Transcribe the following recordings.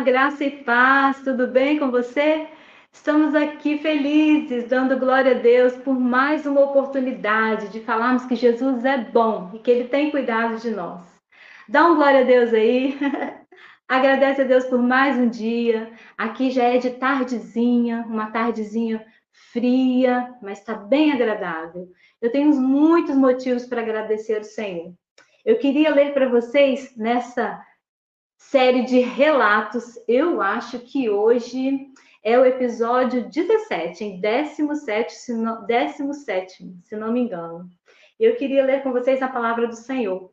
Graça e paz, tudo bem com você? Estamos aqui felizes, dando glória a Deus por mais uma oportunidade de falarmos que Jesus é bom e que Ele tem cuidado de nós. Dá um glória a Deus aí. Agradece a Deus por mais um dia. Aqui já é de tardezinha, uma tardezinha fria, mas está bem agradável. Eu tenho muitos motivos para agradecer ao Senhor. Eu queria ler para vocês nessa série de relatos. Eu acho que hoje é o episódio 17, em 17, se não, 17, se não me engano. Eu queria ler com vocês a palavra do Senhor.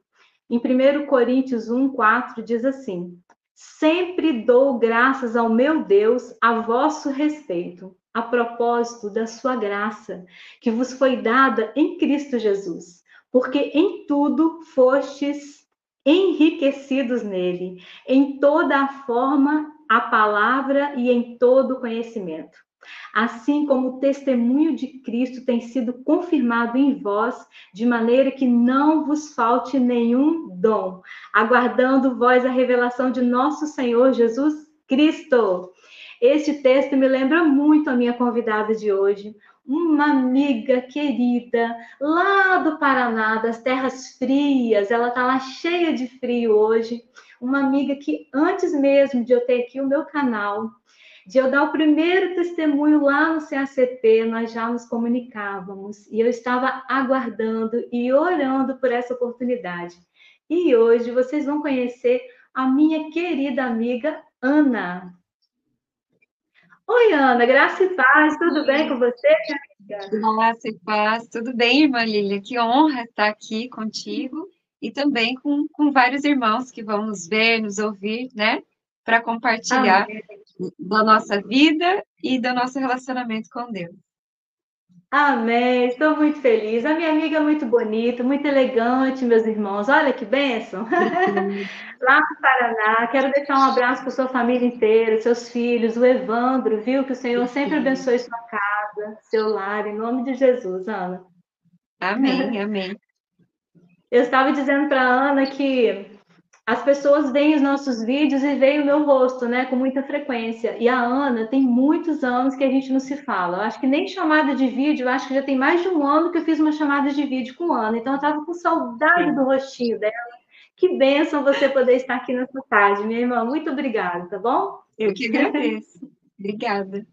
Em 1 Coríntios 1, 4, diz assim: Sempre dou graças ao meu Deus a vosso respeito, a propósito da sua graça, que vos foi dada em Cristo Jesus, porque em tudo fostes enriquecidos nele, em toda a forma, a palavra e em todo o conhecimento. Assim como o testemunho de Cristo tem sido confirmado em vós, de maneira que não vos falte nenhum dom, aguardando vós a revelação de nosso Senhor Jesus Cristo. Este texto me lembra muito a minha convidada de hoje, uma amiga querida lá do Paraná, das terras frias, ela está lá cheia de frio hoje. Uma amiga que antes mesmo de eu ter aqui o meu canal, de eu dar o primeiro testemunho lá no CACP, nós já nos comunicávamos e eu estava aguardando e orando por essa oportunidade. E hoje vocês vão conhecer a minha querida amiga Ana. Oi, Ana, graça e paz, tudo bem com você? Graça e paz, tudo bem, irmã Lília? Que honra estar aqui contigo e também com, com vários irmãos que vão nos ver, nos ouvir, né? Para compartilhar Amém. da nossa vida e do nosso relacionamento com Deus. Amém, estou muito feliz. A minha amiga é muito bonita, muito elegante, meus irmãos. Olha que bênção. Lá no Paraná, quero deixar um abraço para sua família inteira, seus filhos, o Evandro, viu? Que o Senhor sempre abençoe sua casa, seu lar, em nome de Jesus, Ana. Amém, amém. Eu estava dizendo para a Ana que as pessoas veem os nossos vídeos e veem o meu rosto, né, com muita frequência. E a Ana tem muitos anos que a gente não se fala. Eu acho que nem chamada de vídeo, eu acho que já tem mais de um ano que eu fiz uma chamada de vídeo com a Ana. Então eu estava com saudade do rostinho dela. Que bênção você poder estar aqui nessa tarde, minha irmã. Muito obrigada, tá bom? Eu que agradeço. obrigada.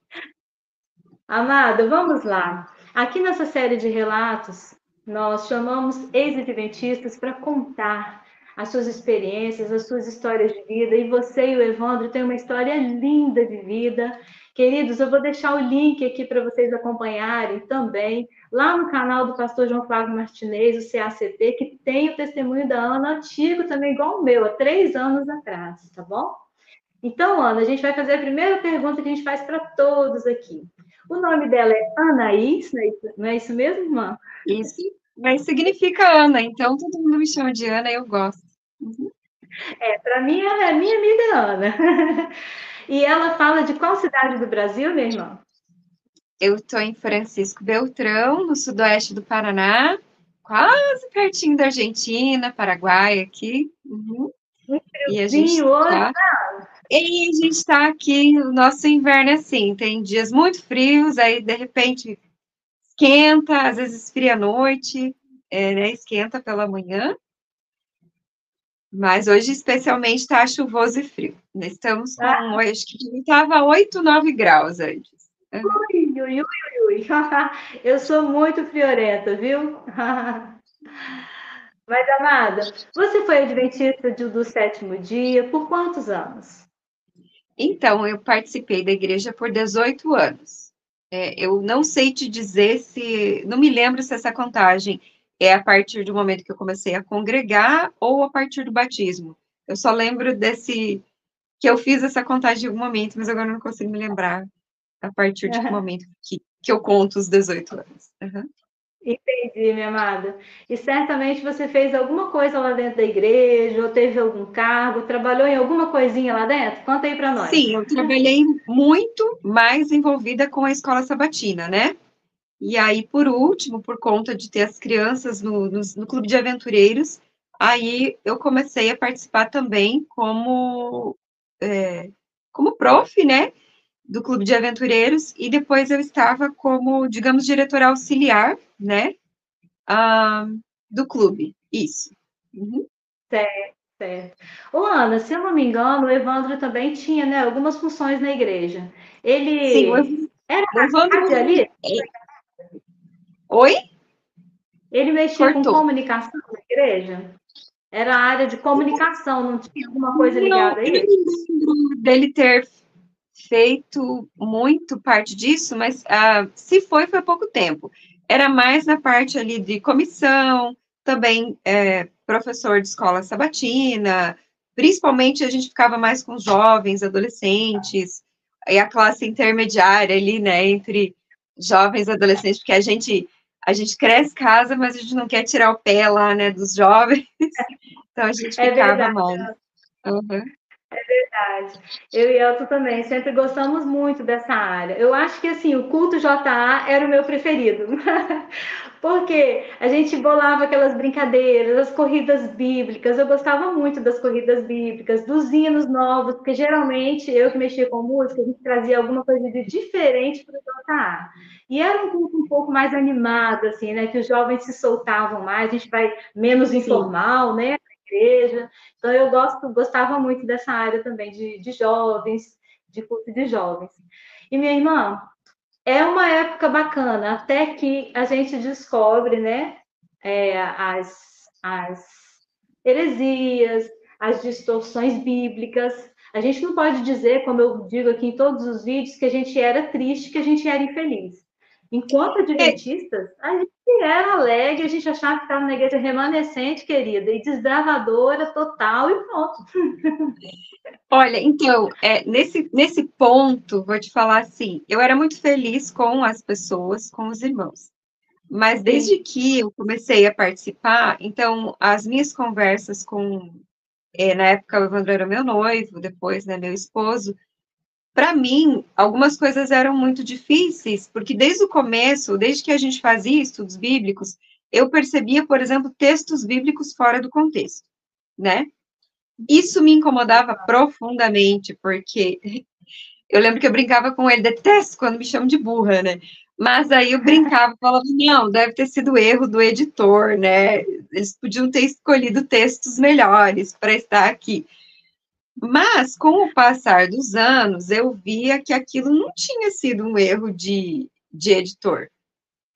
Amada, vamos lá. Aqui nessa série de relatos, nós chamamos ex-adventistas para contar as suas experiências, as suas histórias de vida. E você e o Evandro têm uma história linda de vida. Queridos, eu vou deixar o link aqui para vocês acompanharem também, lá no canal do pastor João Flávio Martinez, o CACP, que tem o testemunho da Ana antigo também, igual o meu, há três anos atrás, tá bom? Então, Ana, a gente vai fazer a primeira pergunta que a gente faz para todos aqui. O nome dela é Anaís, não é isso mesmo, irmã? Isso, mas significa Ana, então todo mundo me chama de Ana e eu gosto. É, para mim, ela é minha amiga Ana. E ela fala de qual cidade do Brasil, minha irmã? Eu estou em Francisco Beltrão, no sudoeste do Paraná, quase pertinho da Argentina, Paraguai aqui. Uhum. e a gente está e a gente está aqui, o nosso inverno é assim, tem dias muito frios, aí de repente esquenta, às vezes esfria à noite, é, né, esquenta pela manhã, mas hoje, especialmente, está chuvoso e frio. Estamos com, ah. acho que estava 8, 9 graus antes. Ui, ui, ui, ui. Eu sou muito friorenta, viu? Mas, amada, você foi adventista do sétimo dia por quantos anos? Então, eu participei da igreja por 18 anos. É, eu não sei te dizer se. Não me lembro se essa contagem é a partir do momento que eu comecei a congregar ou a partir do batismo. Eu só lembro desse que eu fiz essa contagem em algum momento, mas agora não consigo me lembrar a partir de que momento que, que eu conto os 18 anos. Uhum. Entendi, minha amada. E certamente você fez alguma coisa lá dentro da igreja, ou teve algum cargo, trabalhou em alguma coisinha lá dentro? Conta aí para nós. Sim, eu trabalhei muito mais envolvida com a escola sabatina, né? E aí, por último, por conta de ter as crianças no, no, no clube de aventureiros, aí eu comecei a participar também como é, como prof, né, do Clube de Aventureiros, e depois eu estava como, digamos, diretora auxiliar, né, uh, do clube, isso. Uhum. Certo, certo. Ô, Ana, se eu não me engano, o Evandro também tinha, né, algumas funções na igreja. Ele Sim, era o Evandro ali? É. Oi? Ele mexia Cortou. com comunicação na igreja? Era a área de comunicação, não tinha alguma coisa ligada a isso? Eu lembro dele ter feito muito parte disso, mas uh, se foi, foi pouco tempo. Era mais na parte ali de comissão, também é, professor de escola sabatina, principalmente a gente ficava mais com jovens, adolescentes, e a classe intermediária ali, né, entre jovens e adolescentes, porque a gente a gente cresce casa, mas a gente não quer tirar o pé lá, né, dos jovens. Então a gente é ficava verdade. mais. Uhum. É verdade. Eu e Elton também sempre gostamos muito dessa área. Eu acho que assim, o culto JA era o meu preferido. Porque a gente bolava aquelas brincadeiras, as corridas bíblicas. Eu gostava muito das corridas bíblicas, dos hinos novos, porque geralmente eu que mexia com música, a gente trazia alguma coisa de diferente para o JA. E era um culto um pouco mais animado, assim, né? Que os jovens se soltavam mais, a gente vai menos informal, Sim. né? Igreja. Então, eu gosto, gostava muito dessa área também de, de jovens, de culto de jovens. E minha irmã, é uma época bacana, até que a gente descobre, né, é, as, as heresias, as distorções bíblicas. A gente não pode dizer, como eu digo aqui em todos os vídeos, que a gente era triste, que a gente era infeliz. Enquanto adventistas, a gente era alegre, a gente achava que estava na igreja remanescente, querida, e desbravadora total e pronto. Olha, então, é, nesse, nesse ponto, vou te falar assim, eu era muito feliz com as pessoas, com os irmãos. Mas desde que eu comecei a participar, então, as minhas conversas com, é, na época o Evandro era meu noivo, depois, né, meu esposo, para mim, algumas coisas eram muito difíceis, porque desde o começo, desde que a gente fazia estudos bíblicos, eu percebia, por exemplo, textos bíblicos fora do contexto, né? Isso me incomodava profundamente, porque eu lembro que eu brincava com ele, detesto quando me chamam de burra, né? Mas aí eu brincava, falava, não, deve ter sido erro do editor, né? Eles podiam ter escolhido textos melhores para estar aqui. Mas, com o passar dos anos, eu via que aquilo não tinha sido um erro de, de editor.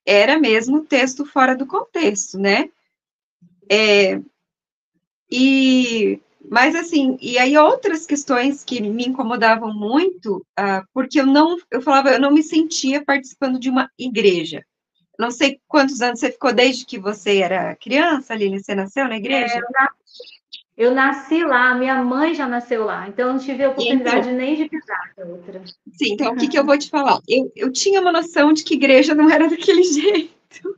Era mesmo texto fora do contexto, né? É, e, mas assim, e aí outras questões que me incomodavam muito, ah, porque eu não, eu falava, eu não me sentia participando de uma igreja. Não sei quantos anos você ficou desde que você era criança, Lili, você nasceu na igreja? É, eu eu nasci lá, minha mãe já nasceu lá, então eu não tive a oportunidade então, nem de pisar na outra. Sim, então o que, que eu vou te falar? Eu, eu tinha uma noção de que igreja não era daquele jeito.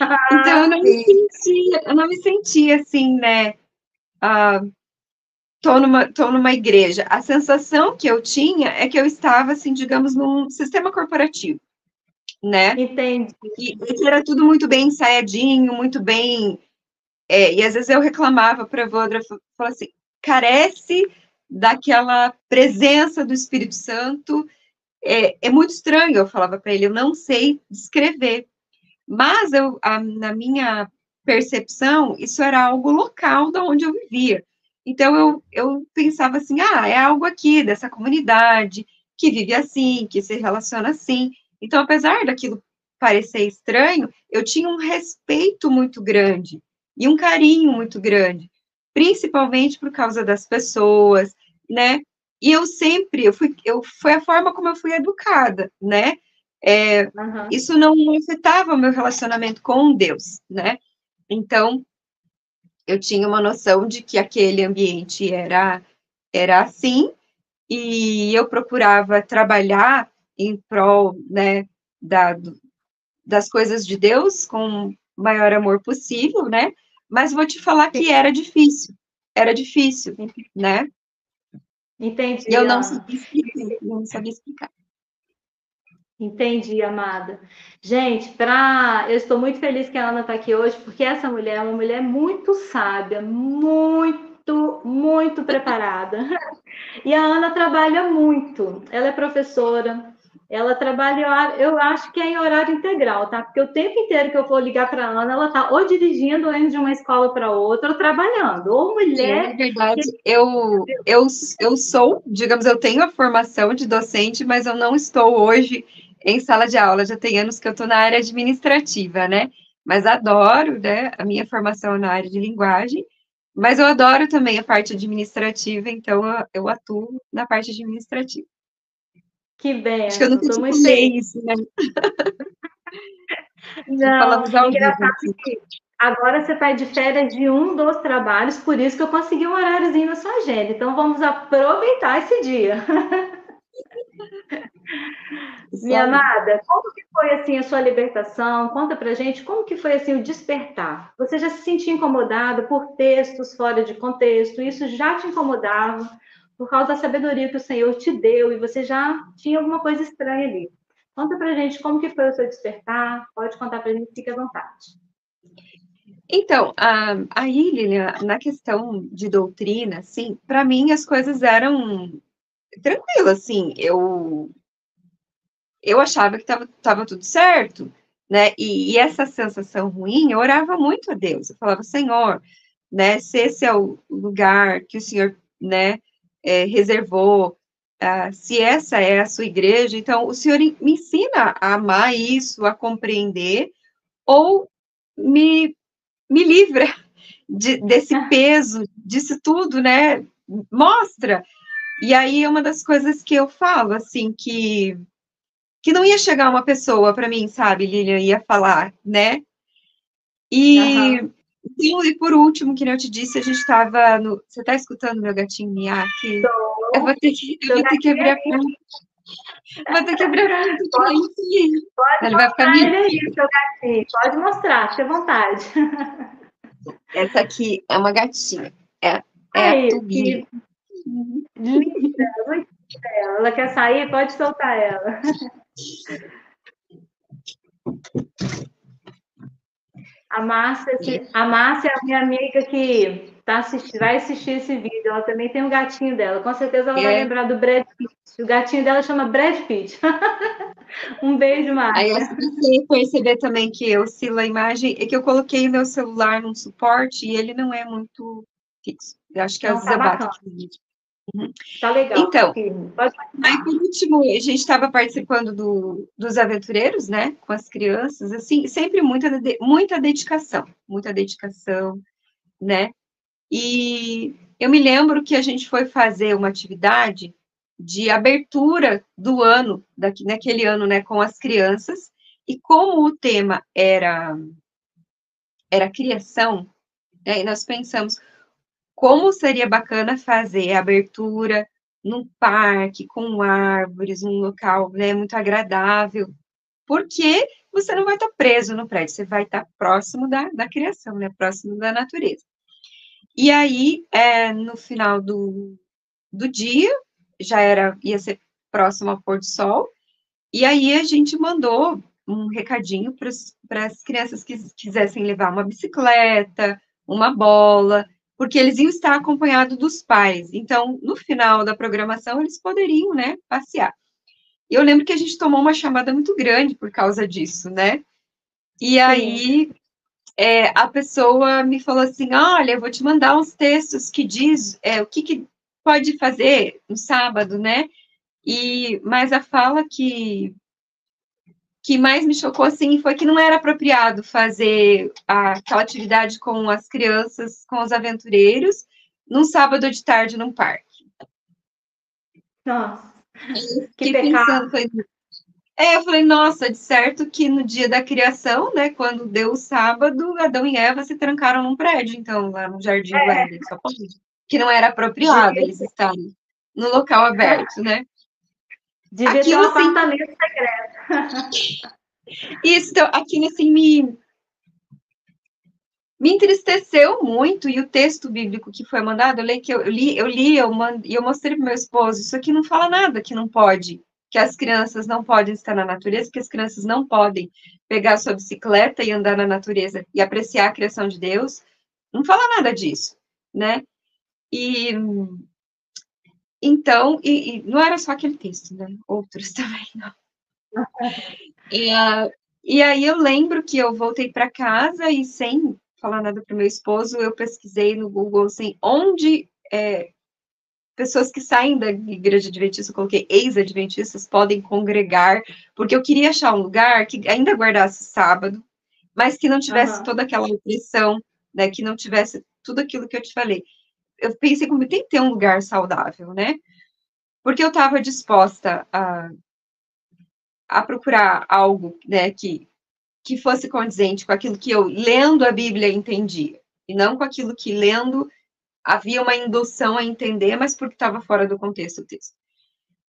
Ah, então eu não sim. me sentia, eu não me sentia assim, né? Uh, tô numa, tô numa igreja. A sensação que eu tinha é que eu estava, assim, digamos, num sistema corporativo, né? Entendi. E, e era tudo muito bem ensaiadinho, muito bem é, e às vezes eu reclamava para a Vandra, falava assim, carece daquela presença do Espírito Santo, é, é muito estranho, eu falava para ele, eu não sei descrever, mas eu, a, na minha percepção, isso era algo local da onde eu vivia, então eu, eu pensava assim, ah, é algo aqui, dessa comunidade, que vive assim, que se relaciona assim, então apesar daquilo parecer estranho, eu tinha um respeito muito grande e um carinho muito grande, principalmente por causa das pessoas, né? E eu sempre, eu fui, eu, foi a forma como eu fui educada, né? É, uhum. Isso não afetava o meu relacionamento com Deus, né? Então, eu tinha uma noção de que aquele ambiente era, era assim, e eu procurava trabalhar em prol, né, da, das coisas de Deus com o maior amor possível, né? Mas vou te falar que era difícil. Era difícil, né? Entendi. E eu não sabia explicar. Não sabia explicar. Entendi, amada. Gente, pra... eu estou muito feliz que a Ana está aqui hoje, porque essa mulher é uma mulher muito sábia, muito muito, muito preparada. E a Ana trabalha muito. Ela é professora, ela trabalha, eu acho que é em horário integral, tá? Porque o tempo inteiro que eu for ligar para a Ana, ela tá ou dirigindo, ou indo de uma escola para outra, ou trabalhando. Ou mulher. É verdade. Eu, eu, eu sou, digamos, eu tenho a formação de docente, mas eu não estou hoje em sala de aula. Já tem anos que eu estou na área administrativa, né? Mas adoro, né? A minha formação na área de linguagem. Mas eu adoro também a parte administrativa, então eu atuo na parte administrativa. Que bem. Acho que eu nunca te muito isso, né? Não, engraçado que agora você está de férias de um dos trabalhos, por isso que eu consegui um horáriozinho na sua agenda. Então vamos aproveitar esse dia. Minha amada, como que foi assim a sua libertação? Conta pra gente como que foi assim o despertar. Você já se sentia incomodado por textos fora de contexto? Isso já te incomodava? Por causa da sabedoria que o Senhor te deu e você já tinha alguma coisa estranha ali. Conta pra gente como que foi o seu despertar, pode contar pra gente, fique à vontade. Então, aí, Lilian, na questão de doutrina, assim, para mim as coisas eram tranquilas, assim, eu eu achava que estava tava tudo certo, né, e, e, essa sensação ruim, eu orava muito a Deus, eu falava, Senhor, né, se esse é o lugar que o Senhor, né, é, reservou, uh, se essa é a sua igreja, então o Senhor me ensina a amar isso, a compreender, ou me, me livra de, desse ah. peso, disso tudo, né? Mostra. E aí é uma das coisas que eu falo, assim, que que não ia chegar uma pessoa para mim, sabe, Lilian, ia falar, né? E uhum. Sim, e por último, que eu te disse, a gente estava no. Você está escutando meu gatinho miar aqui? Eu vou ter que, eu vou ter que abrir a porta. Vou ter que abrir a porta. Pode ele vai ficar ele aí, seu gatinho. Pode mostrar, fique à vontade. Essa aqui é uma gatinha. É, é aí, a Tubinha. Linda, muito bela. Ela quer sair? Pode soltar ela. A Márcia, a Márcia é a minha amiga que tá assistindo, vai assistir esse vídeo. Ela também tem um gatinho dela. Com certeza ela é. vai lembrar do Brad Pitt. O gatinho dela chama Brad Pitt. um beijo, Márcia. Aí eu perceber também que oscila a imagem. É que eu coloquei meu celular num suporte e ele não é muito fixo. Eu acho que é o vezes tá Uhum. Tá legal. Então, aí por último, a gente estava participando do, dos aventureiros, né, com as crianças, assim, sempre muita, muita dedicação, muita dedicação, né, e eu me lembro que a gente foi fazer uma atividade de abertura do ano, daqui, naquele ano, né, com as crianças, e como o tema era, era criação, né, nós pensamos, como seria bacana fazer a abertura num parque, com árvores, um local né, muito agradável, porque você não vai estar preso no prédio, você vai estar próximo da, da criação, né, próximo da natureza. E aí, é, no final do, do dia, já era, ia ser próximo ao pôr do sol, e aí a gente mandou um recadinho para as crianças que quisessem levar uma bicicleta, uma bola, porque eles iam estar acompanhados dos pais. Então, no final da programação, eles poderiam, né, passear. E eu lembro que a gente tomou uma chamada muito grande por causa disso, né? E aí é, a pessoa me falou assim: olha, eu vou te mandar uns textos que diz é, o que, que pode fazer no sábado, né? E mas a fala que que mais me chocou assim foi que não era apropriado fazer aquela atividade com as crianças, com os aventureiros, num sábado de tarde num parque. Nossa, que pecado. Pensando, é, eu falei, nossa, de certo que no dia da criação, né, quando deu o sábado, Adão e Eva se trancaram num prédio, então, lá no Jardim é. Que não era apropriado eles estarem no local aberto, né? Devia aquilo, ter um assim, apartamento secreto. Isso, então, aquilo assim me, me entristeceu muito, e o texto bíblico que foi mandado, eu li, que eu, li, eu li, eu, mand, eu mostrei para meu esposo, isso aqui não fala nada que não pode, que as crianças não podem estar na natureza, que as crianças não podem pegar sua bicicleta e andar na natureza e apreciar a criação de Deus, não fala nada disso, né? E então, e, e não era só aquele texto, né? Outros também, não. E, uh, e aí eu lembro que eu voltei para casa e sem falar nada para meu esposo, eu pesquisei no Google assim, onde é, pessoas que saem da igreja adventista, eu coloquei ex-adventistas, podem congregar, porque eu queria achar um lugar que ainda guardasse sábado, mas que não tivesse uhum. toda aquela opressão, né, que não tivesse tudo aquilo que eu te falei. Eu pensei como tem que ter um lugar saudável, né? Porque eu estava disposta a, a procurar algo, né, que que fosse condizente com aquilo que eu, lendo a Bíblia, entendia, e não com aquilo que, lendo, havia uma indução a entender, mas porque estava fora do contexto do texto.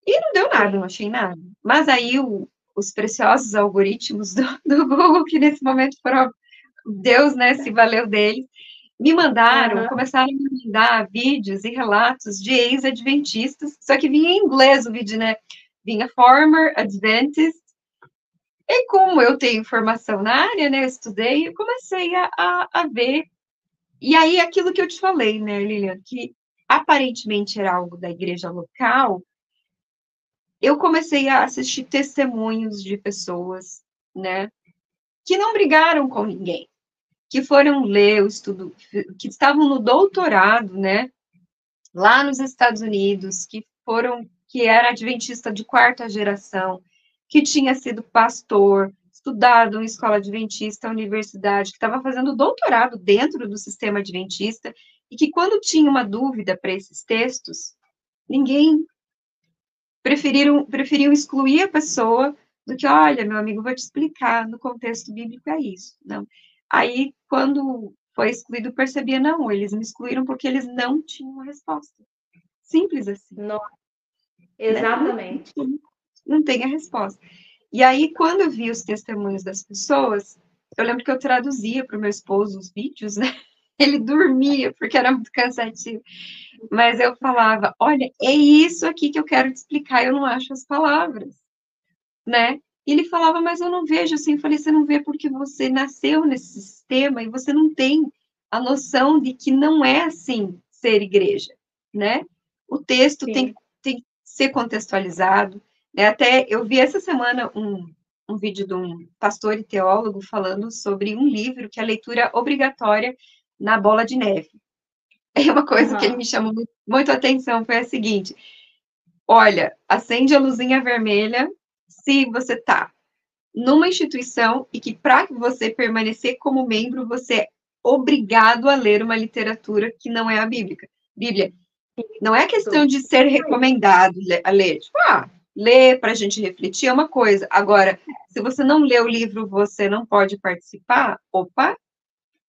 E não deu nada, não achei nada. Mas aí o, os preciosos algoritmos do, do, Google, que nesse momento foram, Deus, né, se valeu deles, me mandaram, uhum. começaram a me mandar vídeos e relatos de ex-adventistas, só que vinha em inglês o vídeo, né? Vinha former Adventist, e como eu tenho formação na área, né, eu estudei, eu comecei a, a, a ver. E aí, aquilo que eu te falei, né, Lilian, que aparentemente era algo da igreja local, eu comecei a assistir testemunhos de pessoas, né, que não brigaram com ninguém, que foram ler o estudo, que estavam no doutorado, né, lá nos Estados Unidos, que foram, que era adventista de quarta geração, que tinha sido pastor, estudado em escola adventista, universidade, que estava fazendo doutorado dentro do sistema adventista, e que quando tinha uma dúvida para esses textos, ninguém preferiram, preferiam excluir a pessoa do que, olha, meu amigo, vou te explicar, no contexto bíblico é isso. Não. Aí, quando foi excluído, percebia, não, eles me excluíram porque eles não tinham resposta. Simples assim. Não. Exatamente. Né? não tem a resposta. E aí, quando eu vi os testemunhos das pessoas, eu lembro que eu traduzia para o meu esposo os vídeos, né? Ele dormia, porque era muito cansativo. Mas eu falava: olha, é isso aqui que eu quero te explicar, eu não acho as palavras, né? E ele falava, mas eu não vejo assim. Eu falei: você não vê porque você nasceu nesse sistema e você não tem a noção de que não é assim ser igreja, né? O texto tem, tem que ser contextualizado, é, até eu vi essa semana um, um vídeo de um pastor e teólogo falando sobre um livro que é a leitura obrigatória na bola de neve. É uma coisa uhum. que me chamou muito, muito atenção, foi a seguinte, olha, acende a luzinha vermelha se você está numa instituição e que para você permanecer como membro, você é obrigado a ler uma literatura que não é a bíblica. Bíblia. Não é questão de ser recomendado a ler. Tipo, ah, ler para a gente refletir é uma coisa. Agora, se você não lê o livro, você não pode participar, opa,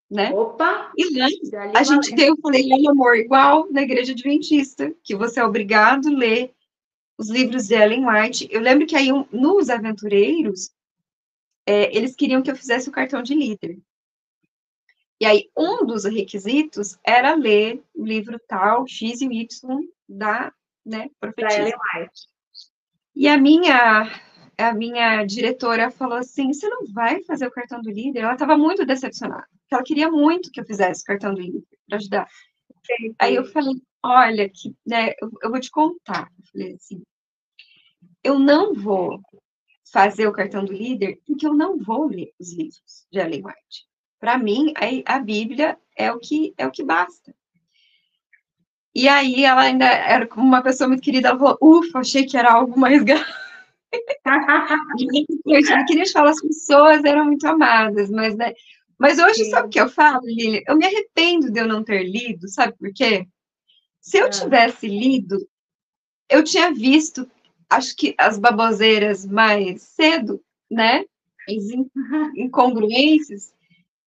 né? Opa! E lá, a gente tem, eu falei, lei amor igual na igreja adventista, que você é obrigado a ler os livros de Ellen White. Eu lembro que aí, um, nos aventureiros, é, eles queriam que eu fizesse o cartão de líder. E aí, um dos requisitos era ler o livro tal, X e Y, da né, profetisa. Da Ellen White. E a minha a minha diretora falou assim: você não vai fazer o cartão do líder? Ela estava muito decepcionada, porque ela queria muito que eu fizesse o cartão do líder para ajudar. Aí eu falei: olha, que, né, eu, eu vou te contar. Eu falei assim: eu não vou fazer o cartão do líder porque eu não vou ler os livros de Ellen White. Para mim, a, a Bíblia é o que é o que basta. E aí ela ainda era como uma pessoa muito querida, ela falou, ufa, achei que era algo mais eu queria falar, as pessoas eram muito amadas, mas, né? Mas hoje, Sim. sabe o que eu falo, Lili? Eu me arrependo de eu não ter lido, sabe por quê? Se eu ah. tivesse lido, eu tinha visto, acho que as baboseiras mais cedo, né? As incongruências,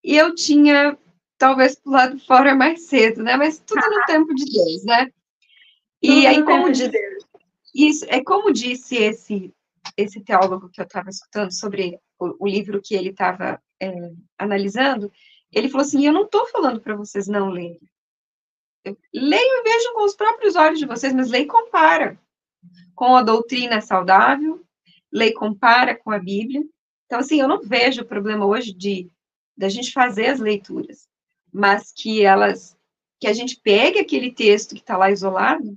e eu tinha talvez pro lado de fora mais cedo, né? Mas tudo no tempo de Deus, né? E tudo aí, como de Deus. Isso, é como disse esse, esse teólogo que eu estava escutando sobre o, o, livro que ele estava é, analisando, ele falou assim: eu não estou falando para vocês não lerem. Eu leio e vejo com os próprios olhos de vocês, mas leio e compara com a doutrina saudável, leio e compara com a Bíblia. Então, assim, eu não vejo o problema hoje de da gente fazer as leituras mas que elas que a gente pegue aquele texto que está lá isolado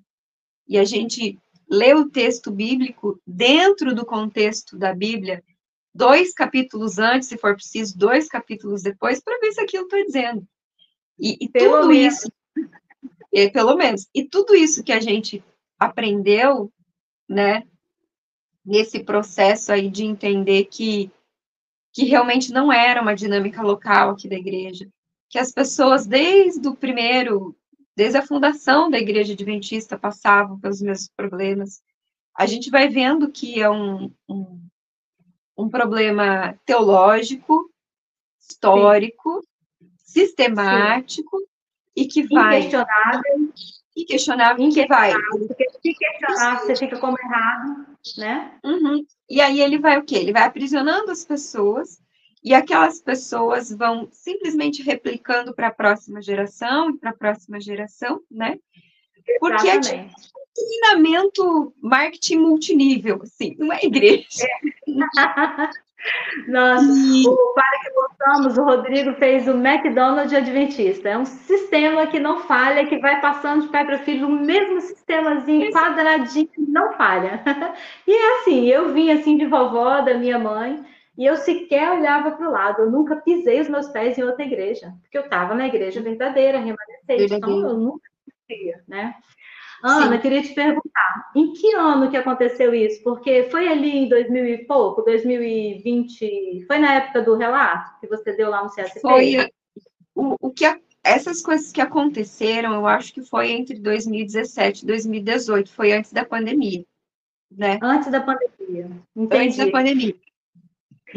e a gente lê o texto bíblico dentro do contexto da Bíblia, dois capítulos antes, se for preciso, dois capítulos depois, para ver se aquilo está dizendo. E, e tudo menos. isso, é, pelo menos, e tudo isso que a gente aprendeu, né, nesse processo aí de entender que, que realmente não era uma dinâmica local aqui da igreja, que as pessoas, desde o primeiro, desde a fundação da igreja adventista, passavam pelos mesmos problemas. A gente vai vendo que é um, um, um problema teológico, histórico, Sim. sistemático, Sim. e que vai... Inquestionável. Inquestionável, que vai... Porque se questionar, você fica como errado, né? Uhum. E aí ele vai o quê? Ele vai aprisionando as pessoas e aquelas pessoas vão simplesmente replicando para a próxima geração e para a próxima geração, né? Porque tipo treinamento marketing multinível, assim, não é igreja. Nossa, e... o Para que Voltamos, o Rodrigo fez o McDonald's Adventista. É um sistema que não falha, que vai passando de pai para filho, o mesmo sistemazinho, quadradinho, não falha. E é assim, eu vim assim de vovó da minha mãe, e eu sequer olhava para o lado, eu nunca pisei os meus pés em outra igreja, porque eu estava na igreja verdadeira, remanescente, então eu nunca pisei, né? Ana, queria te perguntar, em que ano que aconteceu isso? Porque foi ali em 2000 e pouco, 2020, foi na época do relato que você deu lá no CSP? Foi, o, o que, essas coisas que aconteceram, eu acho que foi entre 2017 e 2018, foi antes da pandemia, né? Antes da pandemia, Entendi. Antes da pandemia.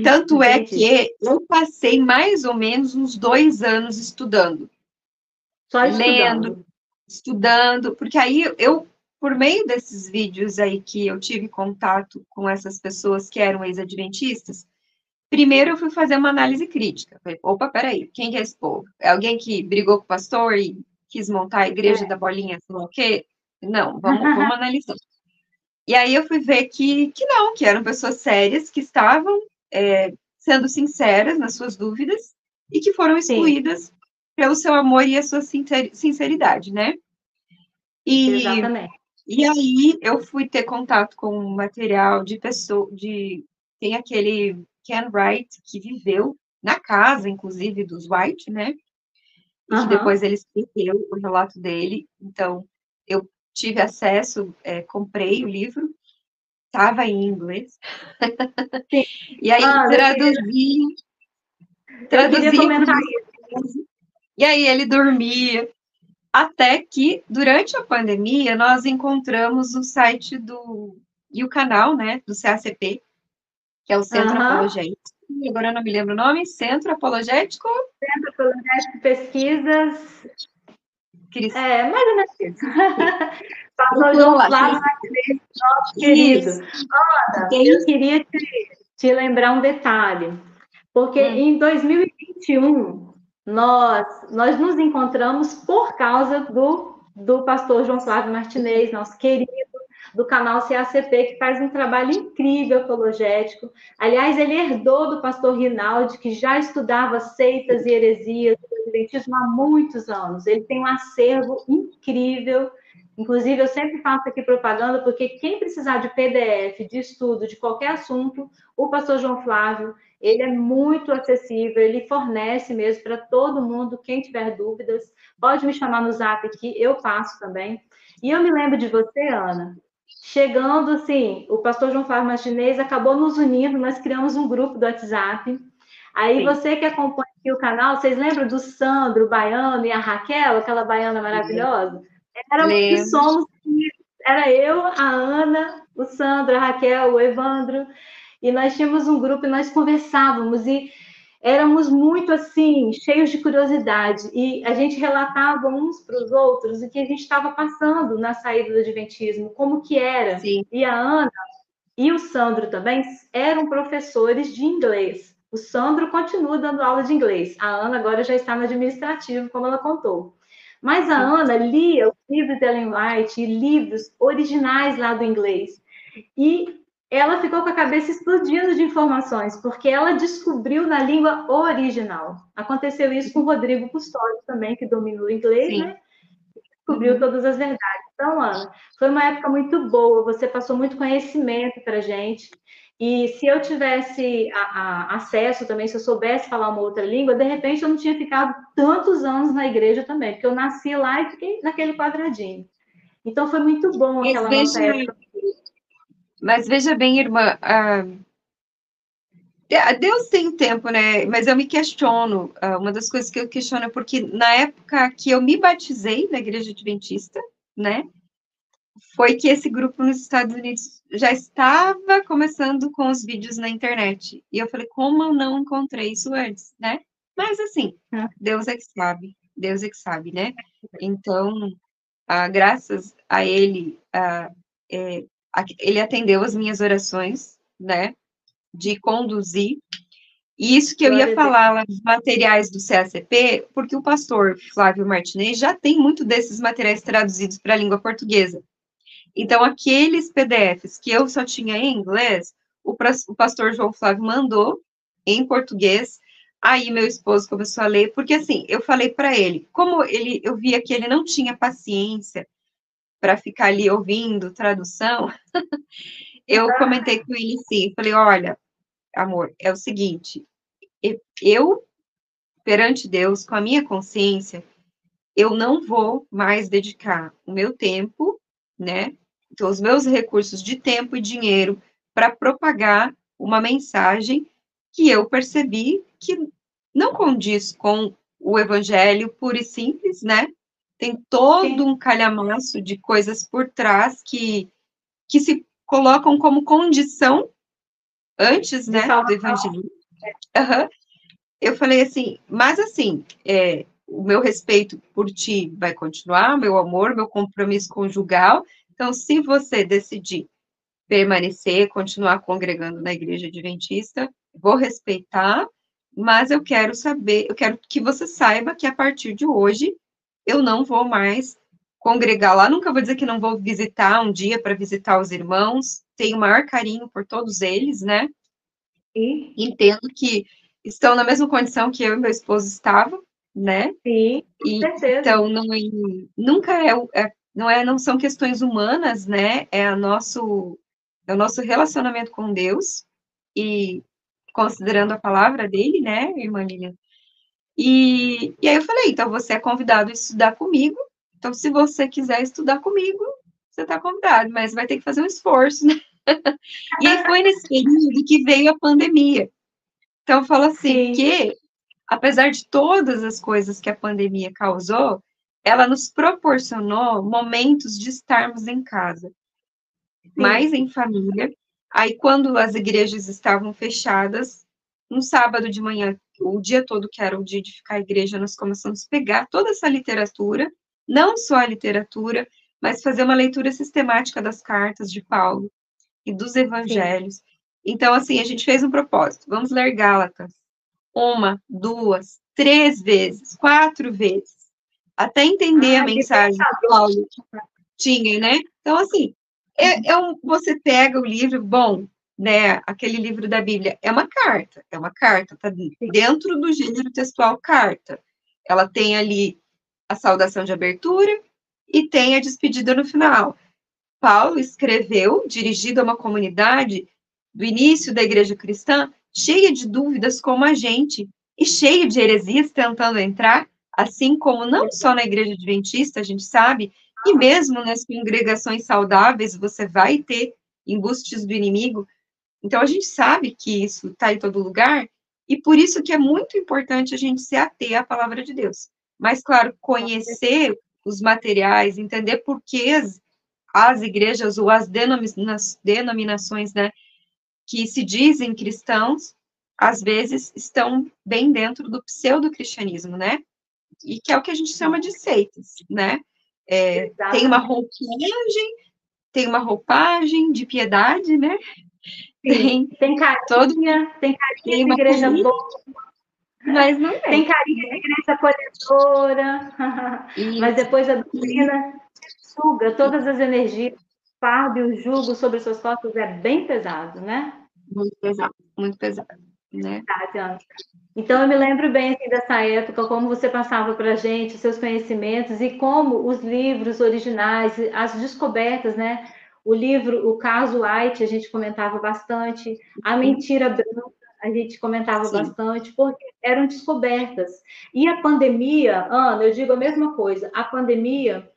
Tanto é que eu passei mais ou menos uns dois anos estudando. Só estudando. Lendo, estudando, porque aí eu, por meio desses vídeos aí que eu tive contato com essas pessoas que eram ex-adventistas, primeiro eu fui fazer uma análise crítica. Falei, opa, peraí, quem é esse povo? É alguém que brigou com o pastor e quis montar a igreja é. da bolinha, sei lá o quê? Não, vamos, vamos analisar. E aí eu fui ver que, que não, que eram pessoas sérias, que estavam é, sendo sinceras nas suas dúvidas e que foram excluídas Sim. Pelo seu amor e a sua sinceridade, né? E, Exatamente. E aí eu fui ter contato com um material de pessoa, de tem aquele Ken Wright que viveu na casa, inclusive dos White, né? E uhum. que depois ele escreveu o relato dele. Então eu tive acesso, é, comprei o livro estava em inglês. e aí ah, traduzi. Traduzi. E aí ele dormia. Até que, durante a pandemia, nós encontramos o site do. e o canal, né, do CACP, que é o Centro uhum. Apologético. Agora eu não me lembro o nome. Centro Apologético? Centro Apologético Pesquisas. Cris... É, mais ou menos isso. Pastor João Flávio Martinez, nosso querido. Ana, eu queria te, te, lembrar um detalhe, porque hum. em 2021 nós, nós nos encontramos por causa do, do pastor João Flávio Martinez, nosso querido, do canal CACP, que faz um trabalho incrível apologético. Aliás, ele herdou do pastor Rinaldi, que já estudava seitas e heresias do Adventismo há muitos anos. Ele tem um acervo incrível Inclusive, eu sempre faço aqui propaganda, porque quem precisar de PDF, de estudo, de qualquer assunto, o pastor João Flávio, ele é muito acessível, ele fornece mesmo para todo mundo, quem tiver dúvidas, pode me chamar no zap aqui, eu passo também. E eu me lembro de você, Ana, chegando assim, o pastor João Flávio Martinez acabou nos unindo, nós criamos um grupo do WhatsApp. Aí Sim. você que acompanha aqui o canal, vocês lembram do Sandro, o baiano e a Raquel, aquela baiana maravilhosa? Era que somos, era eu, a Ana, o Sandro, a Raquel, o Evandro, e nós tínhamos um grupo e nós conversávamos e éramos muito assim, cheios de curiosidade, e a gente relatava uns para os outros o que a gente estava passando na saída do Adventismo, como que era. Sim. E a Ana e o Sandro também eram professores de inglês. O Sandro continua dando aula de inglês. A Ana agora já está no administrativo, como ela contou. Mas a Ana lia os livros de Ellen White e livros originais lá do inglês. E ela ficou com a cabeça explodindo de informações, porque ela descobriu na língua original. Aconteceu isso com o Rodrigo Custódio também, que domina o inglês, Sim. né? descobriu uhum. todas as verdades. Então, Ana, foi uma época muito boa, você passou muito conhecimento para gente. E se eu tivesse a, a, acesso também, se eu soubesse falar uma outra língua, de repente eu não tinha ficado tantos anos na igreja também, porque eu nasci lá e fiquei naquele quadradinho. Então foi muito bom aquela mas nossa época. Mas veja bem, irmã, uh, Deus tem tempo, né? Mas eu me questiono. Uh, uma das coisas que eu questiono é porque na época que eu me batizei na igreja adventista, né? Foi que esse grupo nos Estados Unidos já estava começando com os vídeos na internet. E eu falei, como eu não encontrei isso antes, né? Mas assim, ah. Deus é que sabe, Deus é que sabe, né? Então, ah, graças a Ele, ah, é, ele atendeu as minhas orações, né? De conduzir. E isso que eu ia falar lá dos materiais do CACP, porque o pastor Flávio Martinez já tem muito desses materiais traduzidos para a língua portuguesa. Então, aqueles PDFs que eu só tinha em inglês, o, o pastor João Flávio mandou em português. Aí meu esposo começou a ler, porque assim, eu falei para ele, como ele, eu via que ele não tinha paciência para ficar ali ouvindo tradução, eu comentei com ele assim, falei, olha, amor, é o seguinte, eu perante Deus, com a minha consciência, eu não vou mais dedicar o meu tempo, né, então, os meus recursos de tempo e dinheiro para propagar uma mensagem que eu percebi que não condiz com o evangelho puro e simples, né? Tem todo um calhamaço de coisas por trás que, que se colocam como condição antes, né, do evangelho. Uhum. Eu falei assim, mas assim, é, o meu respeito por ti vai continuar, meu amor, meu compromisso conjugal, então, se você decidir permanecer, continuar congregando na igreja adventista, vou respeitar, mas eu quero saber, eu quero que você saiba que a partir de hoje eu não vou mais congregar lá, nunca vou dizer que não vou visitar um dia para visitar os irmãos, tenho o maior carinho por todos eles, né? E entendo que estão na mesma condição que eu e meu esposo estavam, né? Sim, com e, certeza. Então, não, é, nunca é, é não é, não são questões humanas, né? É a nosso, é o nosso relacionamento com Deus e considerando a palavra dele, né, irmã Lilian? E, e aí eu falei, então você é convidado a estudar comigo. Então, se você quiser estudar comigo, você está convidado, mas vai ter que fazer um esforço, né? e aí foi nesse período que veio a pandemia. Então, eu falo assim, Sim. que apesar de todas as coisas que a pandemia causou, ela nos proporcionou momentos de estarmos em casa, Sim. mais em família. Aí, quando as igrejas estavam fechadas, um sábado de manhã, o dia todo que era o dia de ficar à igreja, nós começamos a pegar toda essa literatura, não só a literatura, mas fazer uma leitura sistemática das cartas de Paulo e dos evangelhos. Sim. Então, assim, a gente fez um propósito. Vamos ler Gálatas uma, duas, três vezes, quatro vezes até entender a mensagem que Paulo tinha, né? Então, assim, é, é um, você pega o livro, bom, né, aquele livro da Bíblia, é uma carta, é uma carta, tá dentro do gênero textual carta. Ela tem ali a saudação de abertura e tem a despedida no final. Paulo escreveu, dirigido a uma comunidade do início da igreja cristã, cheia de dúvidas como a gente, e cheia de heresias tentando entrar, assim como não só na igreja adventista, a gente sabe, e mesmo nas congregações saudáveis, você vai ter embustes do inimigo. Então, a gente sabe que isso está em todo lugar, e por isso que é muito importante a gente se ater à palavra de Deus. Mas, claro, conhecer os materiais, entender por que as, as igrejas ou as denomina denominações, né, que se dizem cristãos, às vezes estão bem dentro do pseudo-cristianismo, né? e que é o que a gente chama de seitas, né? É, tem uma roupagem, tem uma roupagem de piedade, né? Tem, tem carinha, todo, tem carinha de igreja boa, mas não é. Tem carinha de igreja acolhedora, mas depois a doutrina suga todas as energias, o fardo e o jugo sobre suas costas é bem pesado, né? Muito pesado, muito pesado, né? Então, eu me lembro bem assim, dessa época, como você passava para a gente seus conhecimentos e como os livros originais, as descobertas, né? O livro, o caso White, a gente comentava bastante, a mentira branca, a gente comentava Sim. bastante, porque eram descobertas. E a pandemia, Ana, eu digo a mesma coisa, a pandemia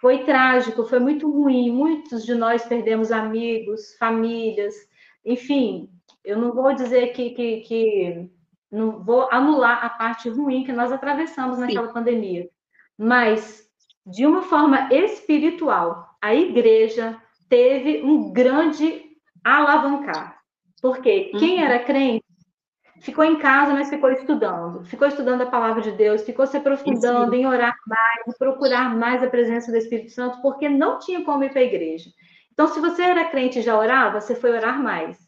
foi trágico, foi muito ruim, muitos de nós perdemos amigos, famílias, enfim, eu não vou dizer que, que, que não vou anular a parte ruim que nós atravessamos naquela Sim. pandemia, mas de uma forma espiritual, a igreja teve um grande alavancar. Porque quem uhum. era crente ficou em casa, mas ficou estudando. Ficou estudando a palavra de Deus, ficou se aprofundando em orar mais, em procurar mais a presença do Espírito Santo, porque não tinha como ir para a igreja. Então, se você era crente e já orava, você foi orar mais.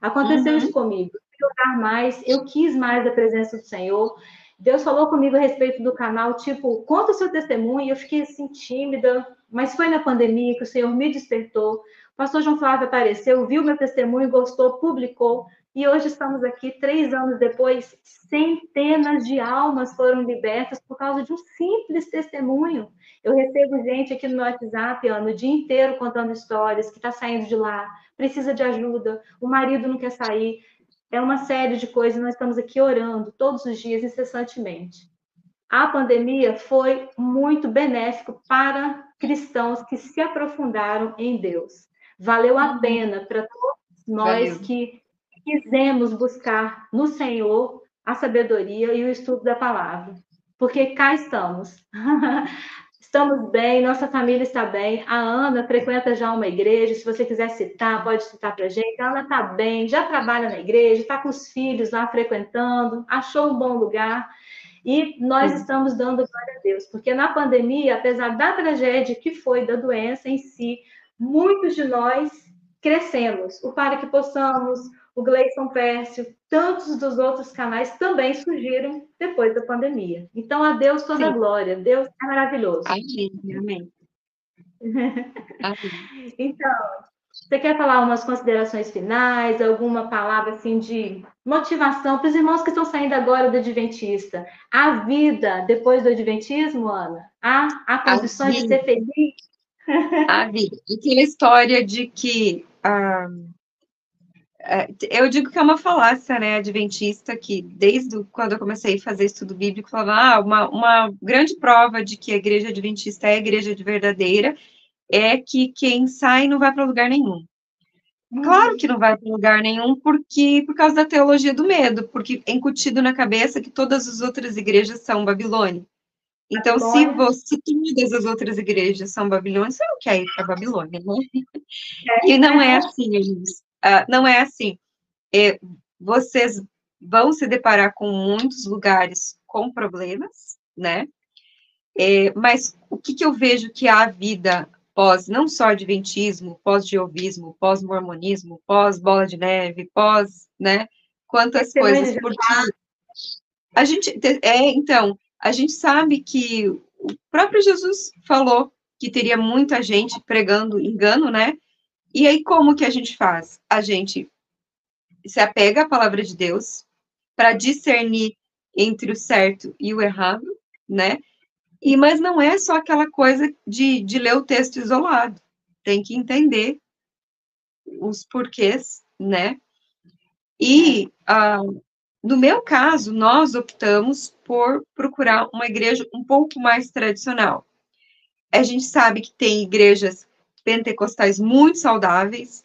Aconteceu uhum. isso comigo. Eu orar mais, eu quis mais a presença do Senhor. Deus falou comigo a respeito do canal, tipo, conta o seu testemunho. Eu fiquei assim tímida, mas foi na pandemia que o Senhor me despertou. O pastor João Flávio apareceu, viu meu testemunho, gostou, publicou. E hoje estamos aqui, três anos depois, centenas de almas foram libertas por causa de um simples testemunho. Eu recebo gente aqui no WhatsApp, Ana, o dia inteiro contando histórias, que está saindo de lá, precisa de ajuda, o marido não quer sair. É uma série de coisas, nós estamos aqui orando todos os dias, incessantemente. A pandemia foi muito benéfico para cristãos que se aprofundaram em Deus. Valeu a uhum. pena para todos nós Valeu. que quisemos buscar no Senhor a sabedoria e o estudo da palavra. Porque cá estamos. Estamos bem, nossa família está bem. A Ana frequenta já uma igreja. Se você quiser citar, pode citar para a gente. A Ana está bem, já trabalha na igreja, está com os filhos lá frequentando, achou um bom lugar. E nós estamos dando glória a Deus, porque na pandemia, apesar da tragédia que foi da doença em si, muitos de nós crescemos. O Para Que Possamos, o Gleison Pércio, tantos dos outros canais também surgiram depois da pandemia. Então, a Deus toda Sim. a glória. Deus é maravilhoso. Amém. Amém. então, você quer falar umas considerações finais, alguma palavra assim de motivação para os irmãos que estão saindo agora do Adventista? A vida depois do Adventismo, Ana? Há, há condições de ser feliz? A vida. Aquela história de que ah, é, eu digo que é uma falácia, né, adventista, que desde quando eu comecei a fazer estudo bíblico, falava, ah, uma, uma grande prova de que a igreja adventista é a igreja de verdadeira é que quem sai não vai para lugar nenhum. Claro que não vai para lugar nenhum, porque por causa da teologia do medo, porque é incutido na cabeça que todas as outras igrejas são Babilônia. Então, Babilônia. se você todas as outras igrejas são Babilônia, você não quer ir para Babilônia, né? É. E não é assim, gente. Uh, não é assim. É, vocês vão se deparar com muitos lugares com problemas, né? É, mas o que, que eu vejo que a vida pós, não só adventismo, pós-diovismo, pós-mormonismo, pós-bola de neve, pós, né? Quantas coisas, porque a gente, é, então, a gente sabe que o próprio Jesus falou que teria muita gente pregando engano, né? E aí, como que a gente faz? A gente se apega à palavra de Deus para discernir entre o certo e o errado, né? E, mas não é só aquela coisa de, de ler o texto isolado. Tem que entender os porquês, né? E, ah, no meu caso, nós optamos por procurar uma igreja um pouco mais tradicional. A gente sabe que tem igrejas pentecostais muito saudáveis.